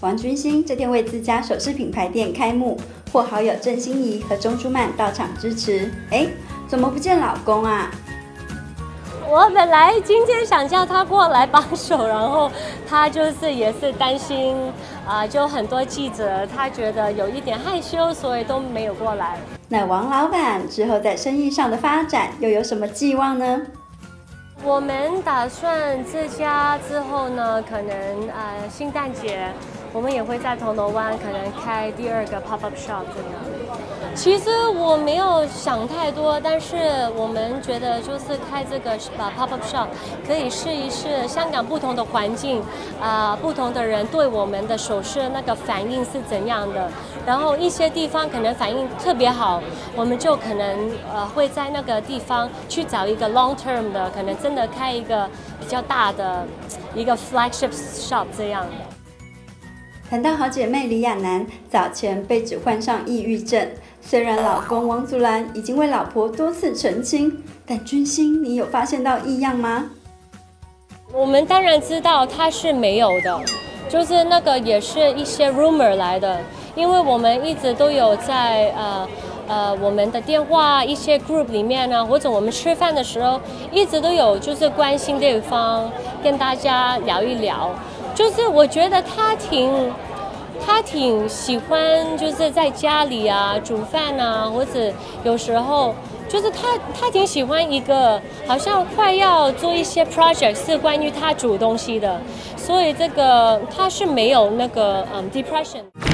王君馨这天为自家首饰品牌店开幕，或好友郑欣宜和钟舒曼到场支持。哎，怎么不见老公啊？我本来今天想叫他过来帮手，然后他就是也是担心啊，就很多记者，他觉得有一点害羞，所以都没有过来。那王老板之后在生意上的发展又有什么寄望呢？我们打算这家之后呢，可能呃圣诞节，我们也会在铜锣湾可能开第二个 pop up shop 这样。其实我没有想太多，但是我们觉得就是开这个把 pop up shop 可以试一试香港不同的环境，啊，不同的人对我们的首饰那个反应是怎样的。然后一些地方可能反应特别好，我们就可能呃会在那个地方去找一个 long term 的，可能真的开一个比较大的一个 flagship shop 这样的。谈到好姐妹李亚男早前被指患上抑郁症，虽然老公王祖蓝已经为老婆多次澄清，但君心你有发现到异样吗？我们当然知道他是没有的，就是那个也是一些 rumor 来的。因为我们一直都有在呃呃我们的电话一些 group 里面呢，或者我们吃饭的时候，一直都有就是关心对方，跟大家聊一聊。就是我觉得他挺他挺喜欢就是在家里啊煮饭啊，或者有时候就是他他挺喜欢一个好像快要做一些 project 是关于他煮东西的，所以这个他是没有那个嗯 depression。